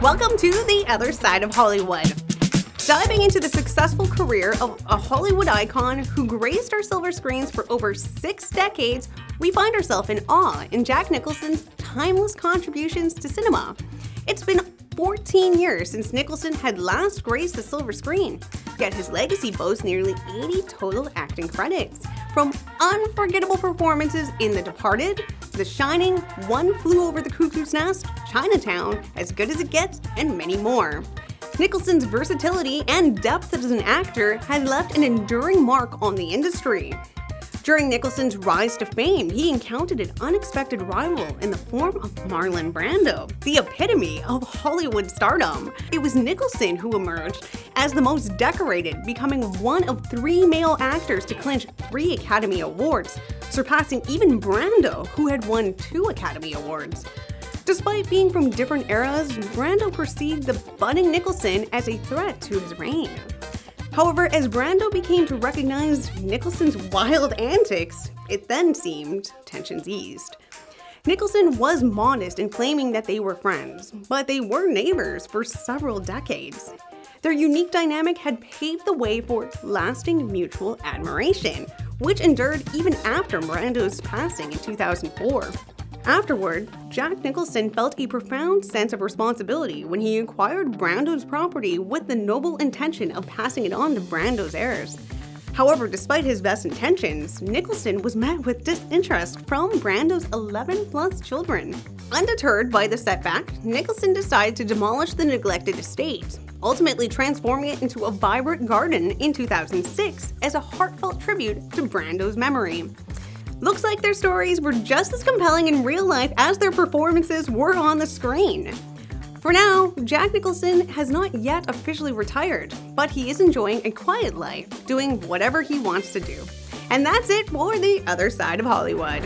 Welcome to The Other Side of Hollywood. Diving into the successful career of a Hollywood icon who graced our silver screens for over six decades, we find ourselves in awe in Jack Nicholson's timeless contributions to cinema. It's been 14 years since Nicholson had last graced the silver screen, yet his legacy boasts nearly 80 total acting credits. From unforgettable performances in The Departed, The Shining, One Flew Over the Cuckoo's Nest, Chinatown, As Good as It Gets, and many more. Nicholson's versatility and depth as an actor had left an enduring mark on the industry. During Nicholson's rise to fame, he encountered an unexpected rival in the form of Marlon Brando, the epitome of Hollywood stardom. It was Nicholson who emerged as the most decorated, becoming one of three male actors to clinch three Academy Awards, surpassing even Brando, who had won two Academy Awards. Despite being from different eras, Brando perceived the budding Nicholson as a threat to his reign. However, as Brando became to recognize Nicholson's wild antics, it then seemed tensions eased. Nicholson was modest in claiming that they were friends, but they were neighbors for several decades. Their unique dynamic had paved the way for lasting mutual admiration, which endured even after Brando's passing in 2004. Afterward, Jack Nicholson felt a profound sense of responsibility when he acquired Brando's property with the noble intention of passing it on to Brando's heirs. However, despite his best intentions, Nicholson was met with disinterest from Brando's 11 plus children. Undeterred by the setback, Nicholson decided to demolish the neglected estate, ultimately transforming it into a vibrant garden in 2006 as a heartfelt tribute to Brando's memory. Looks like their stories were just as compelling in real life as their performances were on the screen. For now, Jack Nicholson has not yet officially retired, but he is enjoying a quiet life, doing whatever he wants to do. And that's it for the other side of Hollywood.